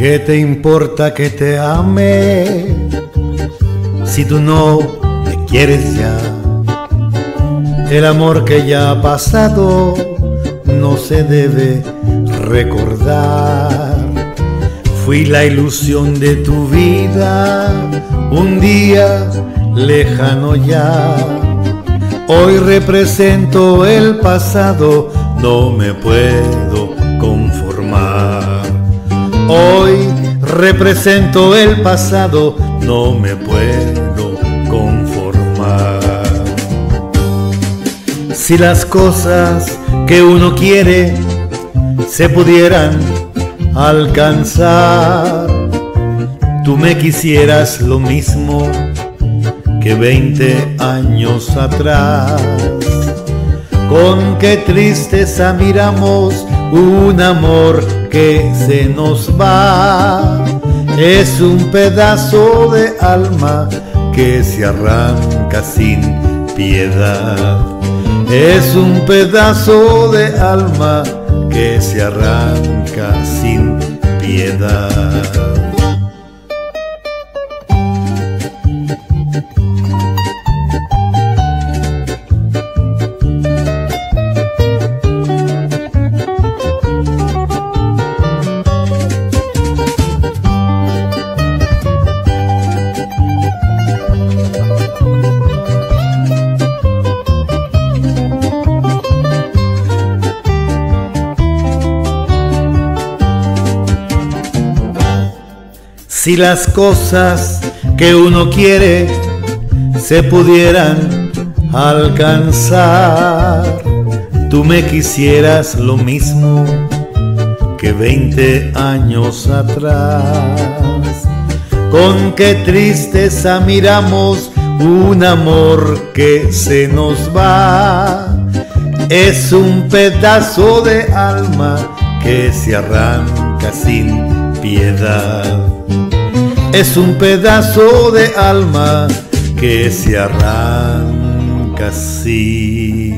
¿Qué te importa que te ame si tú no me quieres ya? El amor que ya ha pasado no se debe recordar. Fui la ilusión de tu vida un día lejano ya. Hoy represento el pasado, no me puedo represento el pasado, no me puedo conformar. Si las cosas que uno quiere se pudieran alcanzar, tú me quisieras lo mismo que veinte años atrás. Con qué tristeza miramos un amor que se nos va. Es un pedazo de alma que se arranca sin piedad. Es un pedazo de alma que se arranca sin piedad. Si las cosas que uno quiere se pudieran alcanzar, tú me quisieras lo mismo que veinte años atrás. Con qué tristeza miramos un amor que se nos va. Es un pedazo de alma que se arranca sin piedad es un pedazo de alma que se arranca así.